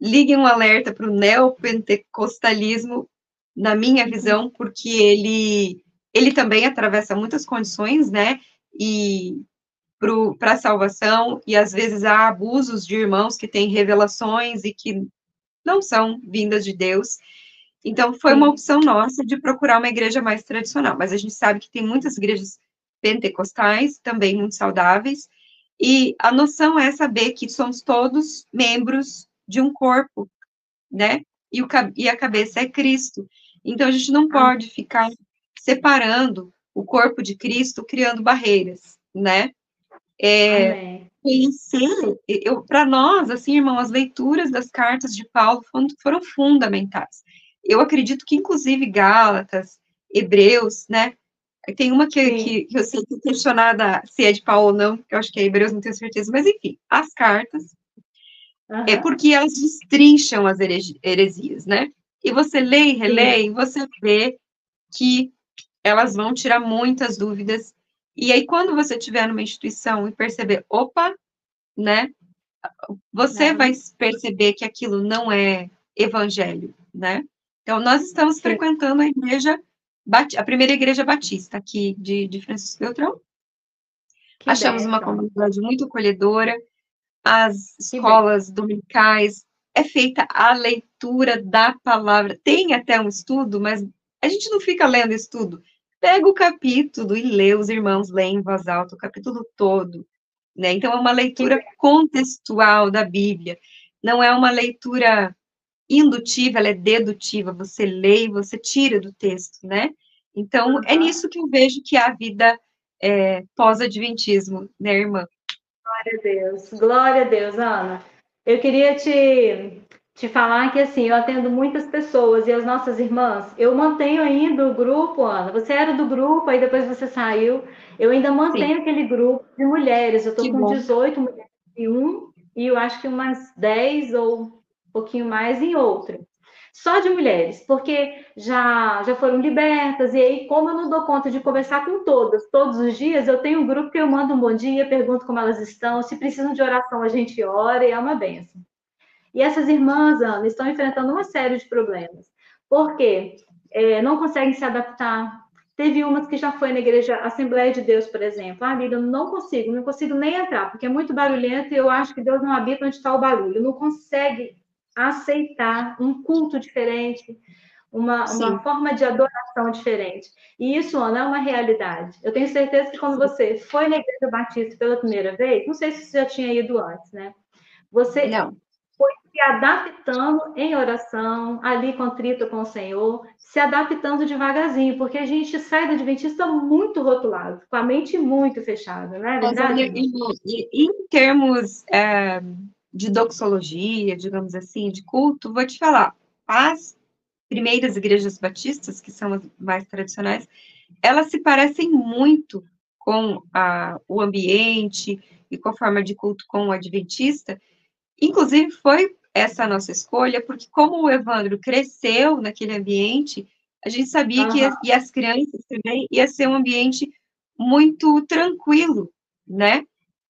Liguem um alerta para o neopentecostalismo, na minha uhum. visão, porque ele, ele também atravessa muitas condições, né? E para a salvação, e às vezes há abusos de irmãos que têm revelações e que não são vindas de Deus. Então, foi uma opção nossa de procurar uma igreja mais tradicional, mas a gente sabe que tem muitas igrejas pentecostais, também muito saudáveis, e a noção é saber que somos todos membros de um corpo, né? E, o, e a cabeça é Cristo. Então a gente não pode ficar separando o corpo de Cristo, criando barreiras, né? É, para nós, assim, irmão, as leituras das cartas de Paulo foram, foram fundamentais. Eu acredito que, inclusive, Gálatas, Hebreus, né? Tem uma que, que, que, eu sei que é questionada se é de Paulo ou não, que eu acho que é Hebreus, não tenho certeza, mas enfim, as cartas, uhum. é porque elas destrincham as heresias, né? E você lê e relê e você vê que elas vão tirar muitas dúvidas. E aí, quando você estiver numa instituição e perceber, opa, né? Você vai perceber que aquilo não é evangelho, né? Então, nós estamos frequentando a igreja, a primeira igreja batista aqui de, de Francisco Beltrão. Que Achamos uma comunidade muito acolhedora, as escolas dominicais, é feita a leitura da palavra. Tem até um estudo, mas a gente não fica lendo estudo. Pega o capítulo e lê, os irmãos leem em voz alta o capítulo todo. Né? Então, é uma leitura contextual da Bíblia. Não é uma leitura indutiva, ela é dedutiva, você lê e você tira do texto, né? Então, é nisso que eu vejo que a vida é, pós-adventismo, né, irmã? Glória a Deus, glória a Deus, Ana. Eu queria te, te falar que, assim, eu atendo muitas pessoas e as nossas irmãs, eu mantenho ainda o grupo, Ana, você era do grupo, aí depois você saiu, eu ainda mantenho Sim. aquele grupo de mulheres, eu estou com bom. 18 mulheres em um, e eu acho que umas 10 ou pouquinho mais em outra. Só de mulheres, porque já, já foram libertas, e aí, como eu não dou conta de conversar com todas todos os dias, eu tenho um grupo que eu mando um bom dia, pergunto como elas estão, se precisam de oração, a gente ora e é uma benção. E essas irmãs, Ana, estão enfrentando uma série de problemas. porque é, não conseguem se adaptar. Teve umas que já foi na igreja Assembleia de Deus, por exemplo. Ah, amiga, eu não consigo, não consigo nem entrar, porque é muito barulhento e eu acho que Deus não habita onde está o barulho. Não consegue aceitar um culto diferente, uma, uma forma de adoração diferente. E isso, Ana, é uma realidade. Eu tenho certeza que quando você foi na Igreja Batista pela primeira vez, não sei se você já tinha ido antes, né? Você não. Se adaptando em oração, ali contrito com o Senhor, se adaptando devagarzinho, porque a gente sai do Adventista muito rotulado, com a mente muito fechada, né? Verdade? Em, em termos. É de doxologia, digamos assim, de culto, vou te falar, as primeiras igrejas batistas, que são as mais tradicionais, elas se parecem muito com a, o ambiente e com a forma de culto com o adventista. Inclusive, foi essa nossa escolha, porque como o Evandro cresceu naquele ambiente, a gente sabia uhum. que ia, e as crianças também ia ser um ambiente muito tranquilo, né?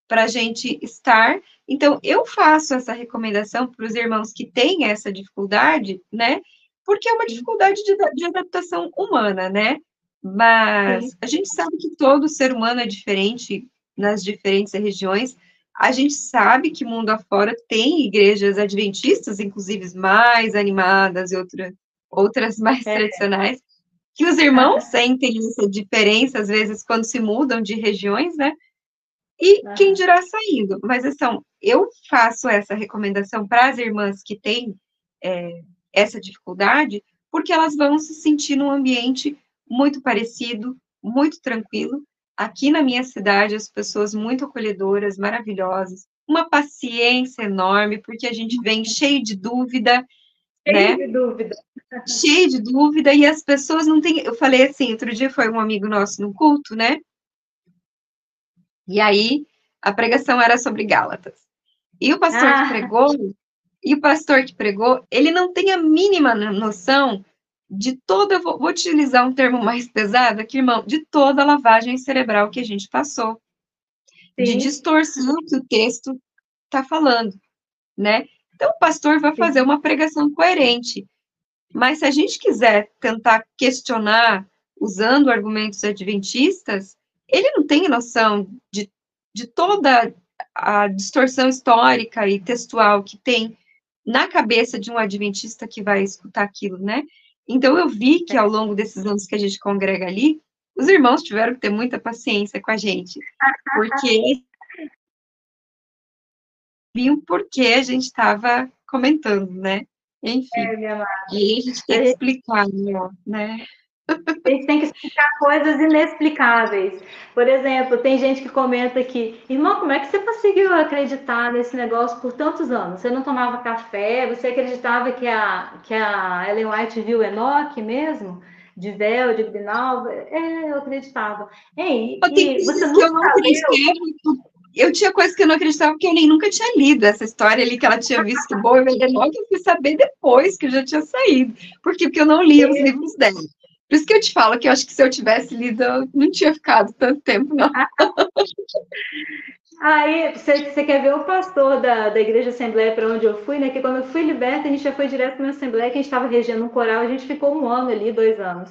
Para a gente estar então, eu faço essa recomendação para os irmãos que têm essa dificuldade, né? Porque é uma dificuldade de, de adaptação humana, né? Mas a gente sabe que todo ser humano é diferente nas diferentes regiões. A gente sabe que mundo afora tem igrejas adventistas, inclusive mais animadas e outra, outras mais é. tradicionais, que os irmãos é. sentem essa diferença, às vezes, quando se mudam de regiões, né? E quem dirá saindo? Mas, assim, eu faço essa recomendação para as irmãs que têm é, essa dificuldade, porque elas vão se sentir num ambiente muito parecido, muito tranquilo. Aqui na minha cidade, as pessoas muito acolhedoras, maravilhosas, uma paciência enorme, porque a gente vem cheio de dúvida, cheio né? de dúvida. Cheio de dúvida, e as pessoas não têm. Eu falei assim, outro dia foi um amigo nosso no culto, né? E aí, a pregação era sobre Gálatas. E o pastor ah. que pregou, e o pastor que pregou, ele não tem a mínima noção de toda, vou, vou utilizar um termo mais pesado aqui, irmão, de toda a lavagem cerebral que a gente passou. Sim. De distorção que o texto está falando, né? Então, o pastor vai fazer uma pregação coerente. Mas se a gente quiser tentar questionar usando argumentos adventistas, ele não tem noção de, de toda a distorção histórica e textual que tem na cabeça de um adventista que vai escutar aquilo, né? Então, eu vi que ao longo desses anos que a gente congrega ali, os irmãos tiveram que ter muita paciência com a gente, porque viam porque a gente estava comentando, né? Enfim, é, e aí a gente tem que explicar, né? A gente tem que explicar coisas inexplicáveis. Por exemplo, tem gente que comenta aqui, irmão, como é que você conseguiu acreditar nesse negócio por tantos anos? Você não tomava café? Você acreditava que a, que a Ellen White viu Enoch mesmo? de véu, de grinalva. É, eu acreditava. Ei, eu e você que eu não acreditava. Eu tinha coisas que eu não acreditava porque eu nem nunca tinha lido essa história ali que ela tinha visto boa e venenosa, eu fui saber depois que eu já tinha saído. Por quê? Porque eu não lia os livros dela. Por isso que eu te falo que eu acho que se eu tivesse lido, eu não tinha ficado tanto tempo, não. Aí, você, você quer ver o pastor da, da Igreja Assembleia para onde eu fui, né? Que quando eu fui liberta, a gente já foi direto para uma Assembleia, que a gente estava regendo um coral, a gente ficou um ano ali, dois anos.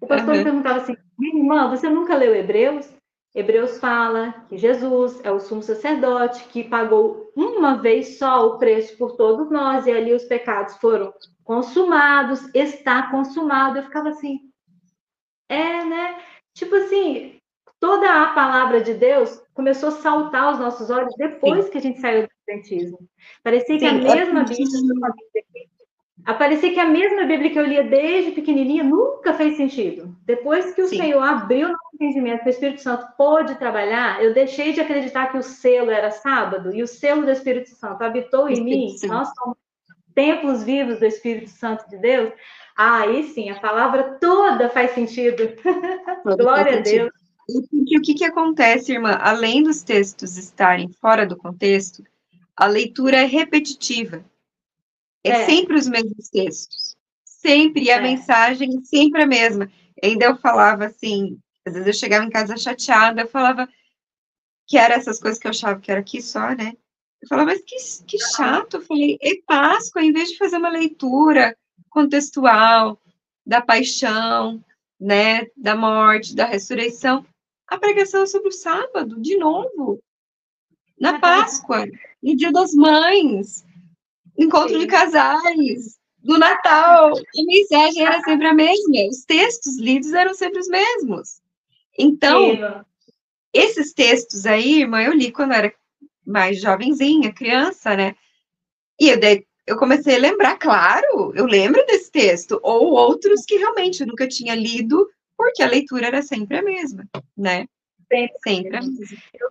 O pastor uhum. perguntava assim, minha irmã, você nunca leu Hebreus? Hebreus fala que Jesus é o sumo sacerdote que pagou uma vez só o preço por todos nós, e ali os pecados foram consumados, está consumado. Eu ficava assim, é, né? Tipo assim, toda a palavra de Deus começou a saltar aos nossos olhos depois Sim. que a gente saiu do Adventismo. Parecia que Sim, a mesma Bíblia, que a mesma Bíblia que eu lia desde pequenininha nunca fez sentido. Depois que o Sim. Senhor abriu o nosso entendimento, que o Espírito Santo pôde trabalhar, eu deixei de acreditar que o selo era sábado e o selo do Espírito Santo habitou em mim. Nós somos templos vivos do Espírito Santo de Deus. Aí sim, a palavra toda faz sentido. Glória a Deus. Porque o que, que acontece, irmã? Além dos textos estarem fora do contexto, a leitura é repetitiva. É, é. sempre os mesmos textos. Sempre, e a é. mensagem é sempre a mesma. Ainda eu falava assim, às vezes eu chegava em casa chateada, eu falava que era essas coisas que eu achava que era aqui só, né? Eu falava, mas que, que chato. Eu falei, é Páscoa, em vez de fazer uma leitura contextual da paixão, né, da morte, da ressurreição, a pregação é sobre o sábado, de novo. Na Páscoa, no Dia das Mães, encontro de casais, do Natal. A mensagem era sempre a mesma. Os textos lidos eram sempre os mesmos. Então, esses textos aí, irmã, eu li quando era mais jovenzinha, criança, né? E eu, eu comecei a lembrar, claro, eu lembro desse texto, ou outros que realmente eu nunca tinha lido, porque a leitura era sempre a mesma, né? Sempre, sempre. Eu,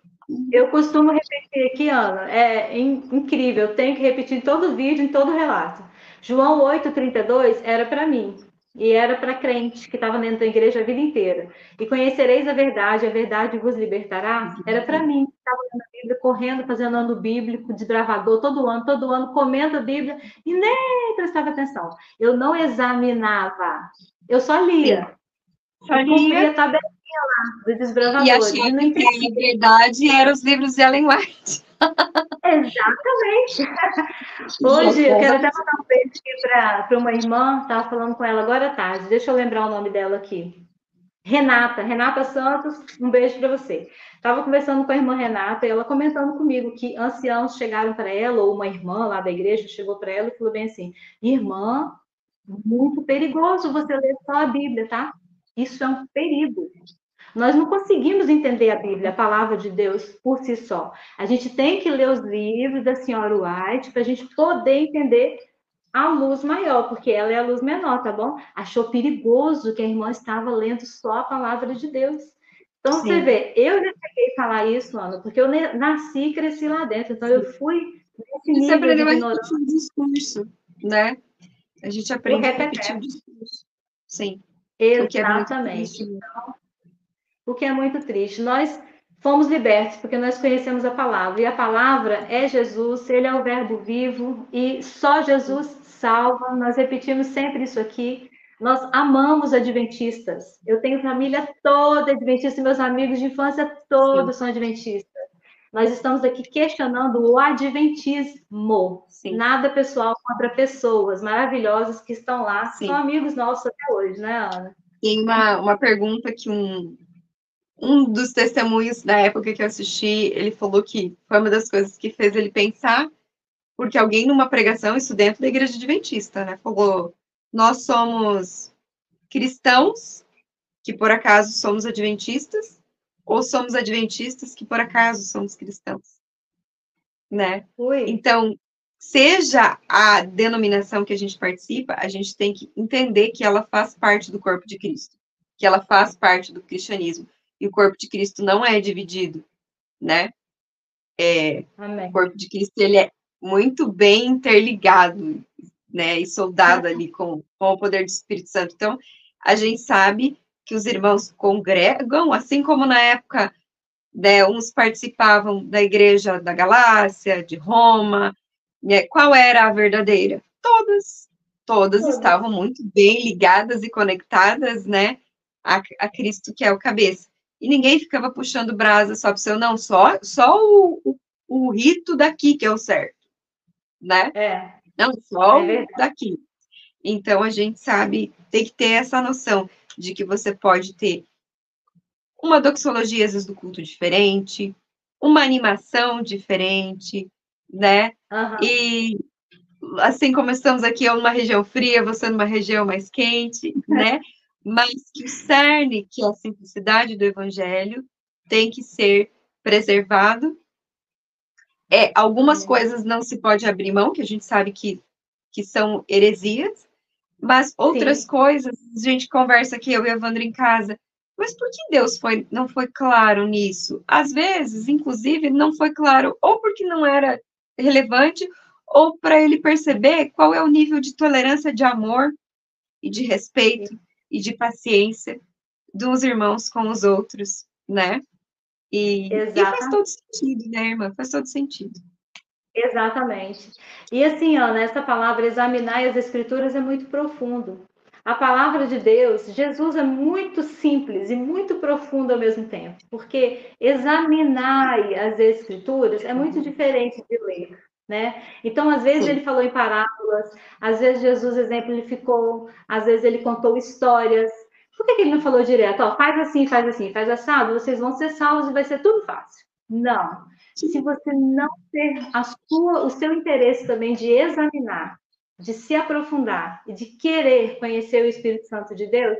eu costumo repetir aqui, Ana, é incrível, eu tenho que repetir em todo vídeo, em todo relato. João 8,32 era para mim, e era para crente que estava dentro da igreja a vida inteira. E conhecereis a verdade, a verdade vos libertará. Era para mim, que estava lendo a Bíblia, correndo, fazendo ano bíblico, desbravador, todo ano, todo ano, comendo a Bíblia, e nem prestava atenção. Eu não examinava, eu só lia. Só lia. a tabelinha lá, do desbravador. E achava e que, na verdade, eram os livros de Ellen White. Exatamente. Hoje, eu quero até mandar um beijo aqui para uma irmã, estava falando com ela agora à tarde, deixa eu lembrar o nome dela aqui. Renata, Renata Santos, um beijo para você. Estava conversando com a irmã Renata e ela comentando comigo que anciãos chegaram para ela, ou uma irmã lá da igreja chegou para ela e falou bem assim: Irmã, muito perigoso você ler só a Bíblia, tá? Isso é um perigo. Nós não conseguimos entender a Bíblia, a palavra de Deus, por si só. A gente tem que ler os livros da senhora White para a gente poder entender a luz maior, porque ela é a luz menor, tá bom? Achou perigoso que a irmã estava lendo só a palavra de Deus. Então, Sim. você vê, eu já cheguei a falar isso, Ana, porque eu nasci e cresci lá dentro, então eu fui nesse nível você aprendeu de ignorância. a discurso, né? A gente aprende a repetir o discurso. Sim. Exatamente. Então, o que é muito triste. Nós fomos libertos porque nós conhecemos a palavra, e a palavra é Jesus, ele é o Verbo vivo, e só Jesus salva. Nós repetimos sempre isso aqui. Nós amamos adventistas. Eu tenho família toda adventista, meus amigos de infância todos Sim. são adventistas. Nós estamos aqui questionando o adventismo. Sim. Nada pessoal contra pessoas maravilhosas que estão lá, Sim. são amigos nossos até hoje, né, Ana? Tem uma, uma pergunta que um, um dos testemunhos da época que eu assisti, ele falou que foi uma das coisas que fez ele pensar, porque alguém numa pregação, isso dentro da igreja adventista, né, falou: nós somos cristãos, que por acaso somos adventistas, ou somos adventistas que por acaso somos cristãos, né? Então, seja a denominação que a gente participa, a gente tem que entender que ela faz parte do corpo de Cristo, que ela faz parte do cristianismo e o corpo de Cristo não é dividido, né? É, o corpo de Cristo ele é muito bem interligado, né? E soldado ali com, com o poder do Espírito Santo. Então, a gente sabe que os irmãos congregam, assim como na época, né, uns participavam da igreja da Galácia, de Roma, né, qual era a verdadeira? Todas, todas estavam muito bem ligadas e conectadas, né, a, a Cristo que é o cabeça. E ninguém ficava puxando brasa só para o seu, não, só, só o, o, o, rito daqui que é o certo, né? É. Não, só é o daqui. Então, a gente sabe, tem que ter essa noção de que você pode ter uma doxologia, às vezes, do culto diferente, uma animação diferente, né? Uhum. E assim como estamos aqui, eu numa região fria, você numa região mais quente, né? Mas que o cerne, que é a simplicidade do evangelho, tem que ser preservado. É, algumas coisas não se pode abrir mão, que a gente sabe que, que são heresias, mas outras Sim. coisas, a gente conversa aqui, eu e a Evandro em casa, mas por que Deus foi, não foi claro nisso? Às vezes, inclusive, não foi claro, ou porque não era relevante, ou para ele perceber qual é o nível de tolerância de amor e de respeito e de paciência dos irmãos com os outros, né? E, e faz todo sentido, né, irmã? Faz todo sentido. Exatamente. E assim, ó, nessa palavra examinar as escrituras é muito profundo. A palavra de Deus, Jesus é muito simples e muito profundo ao mesmo tempo, porque examinar as escrituras é muito diferente de ler. Né? Então, às vezes Sim. ele falou em parábolas, às vezes Jesus exemplificou, às vezes ele contou histórias. Por que, que ele não falou direto? Ó, faz assim, faz assim, faz assado, vocês vão ser salvos e vai ser tudo fácil. Não se você não ter a sua, o seu interesse também de examinar, de se aprofundar e de querer conhecer o Espírito Santo de Deus,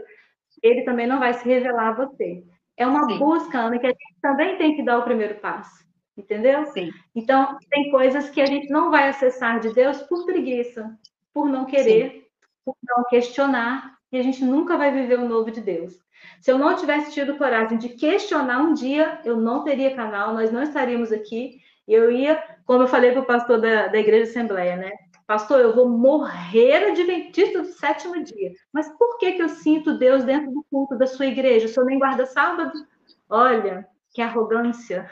ele também não vai se revelar a você. É uma Sim. busca, Ana, que a gente também tem que dar o primeiro passo, entendeu? Sim. Então, tem coisas que a gente não vai acessar de Deus por preguiça, por não querer, Sim. por não questionar, e a gente nunca vai viver o novo de Deus. Se eu não tivesse tido coragem de questionar um dia, eu não teria canal, nós não estaríamos aqui. Eu ia, como eu falei para o pastor da, da Igreja Assembleia, né? Pastor, eu vou morrer adventista do sétimo dia. Mas por que, que eu sinto Deus dentro do culto da sua igreja? O senhor nem guarda sábado? Olha, que arrogância.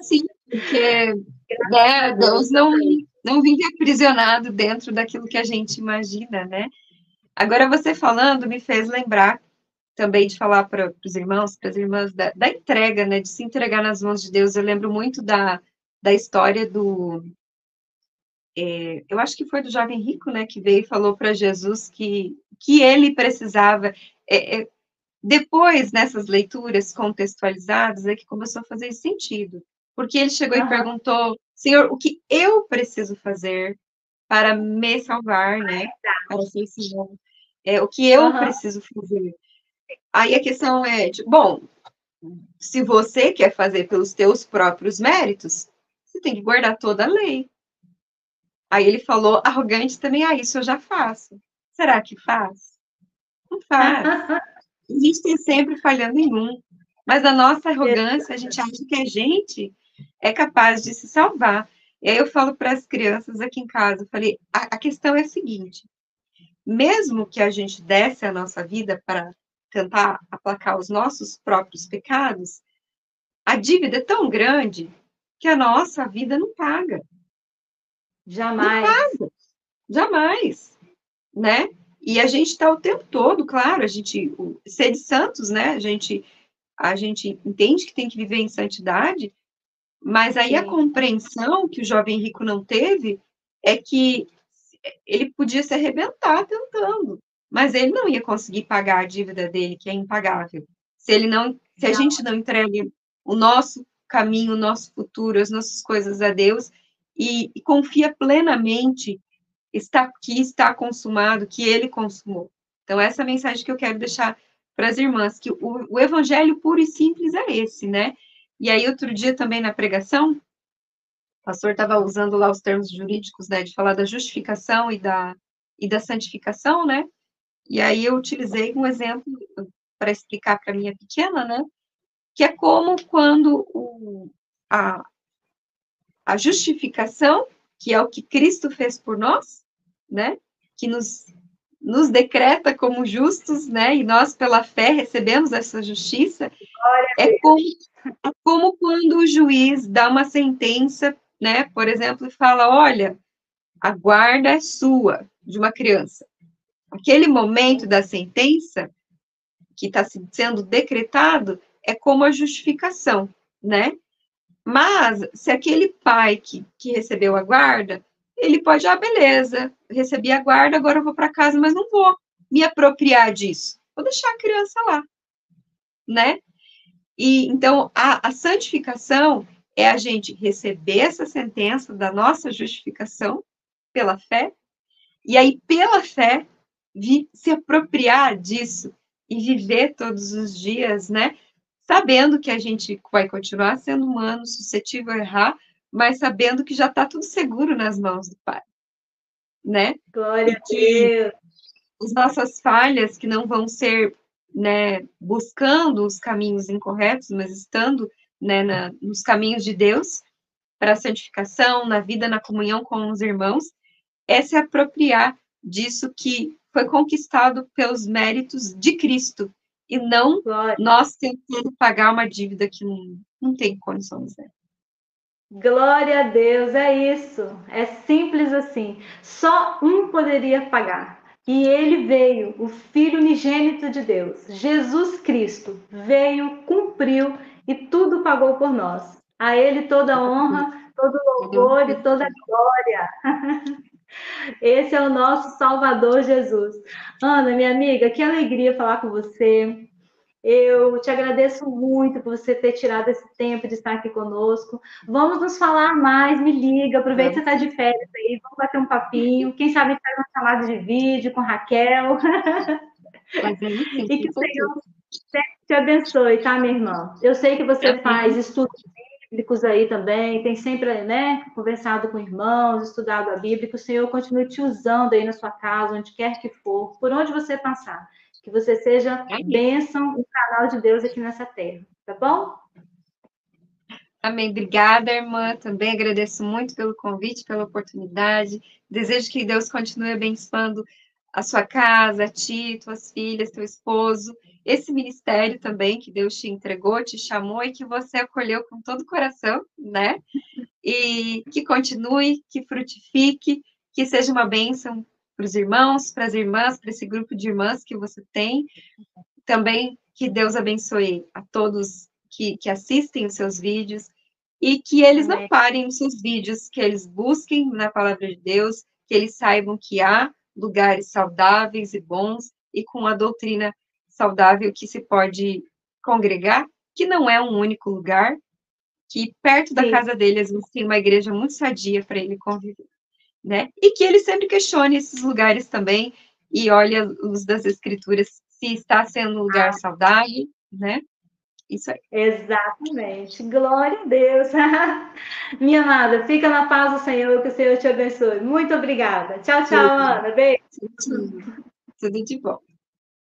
Sim, porque né, Deus não, não vive aprisionado dentro daquilo que a gente imagina, né? Agora, você falando me fez lembrar também de falar para os irmãos, para as irmãs, da, da, entrega, né, de se entregar nas mãos de Deus. Eu lembro muito da, da história do. É, eu acho que foi do jovem rico, né, que veio e falou para Jesus que, que ele precisava. É, é, depois, nessas leituras contextualizadas, é que começou a fazer sentido. Porque ele chegou uhum. e perguntou, Senhor, o que eu preciso fazer para me salvar, né? Para ser salvo? É, o que eu uhum. preciso fazer? Aí a questão é, tipo, bom, se você quer fazer pelos teus próprios méritos, você tem que guardar toda a lei. Aí ele falou, arrogante também, ah, isso eu já faço. Será que faz? Não faz. A gente está sempre falhando em um. Mas a nossa arrogância, a gente acha que a gente é capaz de se salvar. E aí eu falo para as crianças aqui em casa, eu falei, a, a questão é a seguinte, mesmo que a gente desse a nossa vida para tentar aplacar os nossos próprios pecados, a dívida é tão grande que a nossa vida não paga. Jamais. Não paga. Jamais. Né? E a gente está o tempo todo, claro, a gente, o, ser de santos, né? A gente, a gente entende que tem que viver em santidade, mas aí Sim. a compreensão que o jovem rico não teve é que ele podia se arrebentar tentando mas ele não ia conseguir pagar a dívida dele, que é impagável. Se ele não, se a gente não entrega o nosso caminho, o nosso futuro, as nossas coisas a Deus e, e confia plenamente está que está consumado, que ele consumou. Então essa é a mensagem que eu quero deixar para as irmãs, que o, o evangelho puro e simples é esse, né? E aí outro dia também na pregação, o pastor estava usando lá os termos jurídicos, né, de falar da justificação e da e da santificação, né? E aí eu utilizei um exemplo para explicar para minha pequena, né? Que é como quando o, a, a justificação, que é o que Cristo fez por nós, né? Que nos nos decreta como justos, né? E nós, pela fé, recebemos essa justiça. É como, é como quando o juiz dá uma sentença, né? Por exemplo, e fala: olha, a guarda é sua, de uma criança. Aquele momento da sentença que está sendo decretado é como a justificação, né? Mas, se aquele pai que, que recebeu a guarda, ele pode, ah, beleza, recebi a guarda, agora eu vou para casa, mas não vou me apropriar disso. Vou deixar a criança lá, né? E então a, a santificação é a gente receber essa sentença da nossa justificação pela fé, e aí, pela fé, vi, se apropriar disso e viver todos os dias, né? sabendo que a gente vai continuar sendo humano, suscetível a errar, mas sabendo que já está tudo seguro nas mãos do Pai, né? Glória a Deus. As nossas falhas que não vão ser, né, buscando os caminhos incorretos, mas estando, né, na, nos caminhos de Deus para a santificação, na vida, na comunhão com os irmãos, é se apropriar disso que foi conquistado pelos méritos de Cristo, e não Glória. nós tentando pagar uma dívida que não, não tem condições. Né? Glória a Deus, é isso. É simples assim. Só um poderia pagar. E ele veio, o Filho unigênito de Deus, Jesus Cristo, veio, cumpriu e tudo pagou por nós. A ele toda a honra, todo louvor e toda a glória. Esse é o nosso Salvador Jesus. Ana, minha amiga, que alegria falar com você. Eu te agradeço muito por você ter tirado esse tempo de estar aqui conosco. Vamos nos falar mais, me liga, aproveita que você está de férias aí, vamos bater um papinho. Quem sabe faz uma chamada de vídeo com Raquel. e que o Senhor te abençoe, tá, minha irmã? Eu sei que você faz estudos bíblicos aí também, tem sempre, né, conversado com irmãos, estudado a Bíblia, que o Senhor continue te usando aí na sua casa, onde quer que for, por onde você passar. Que você seja bênção no canal de Deus aqui nessa terra, tá bom? Amém. Obrigada, irmã. Também agradeço muito pelo convite, pela oportunidade. Desejo que Deus continue abençoando a sua casa, a ti, tuas filhas, teu esposo esse ministério também que Deus te entregou, te chamou e que você acolheu com todo o coração, né? E que continue, que frutifique, que seja uma bênção para os irmãos, para as irmãs, para esse grupo de irmãs que você tem. Também que Deus abençoe a todos que, que assistem os seus vídeos e que eles não parem nos seus vídeos, que eles busquem na palavra de Deus, que eles saibam que há lugares saudáveis e bons e com a doutrina saudável que se pode congregar, que não é um único lugar, que perto da Sim. casa dele às vezes tem uma igreja muito sadia para ele conviver, né? E que ele sempre questione esses lugares também e olhe a luz das escrituras se está sendo um lugar ah. saudável, né? Isso aí. Exatamente. Glória a Deus. Minha amada, fica na paz do Senhor, que o Senhor te abençoe. Muito obrigada. Tchau, tchau. Ana. Beijo. Tudo de bom.